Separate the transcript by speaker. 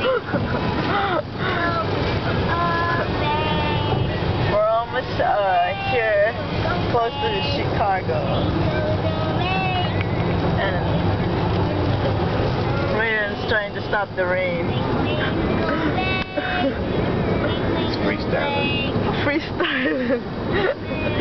Speaker 1: We're almost uh, here, close to Chicago. And Raiden's trying to stop the rain.
Speaker 2: it's freestyling.
Speaker 1: Freestyling.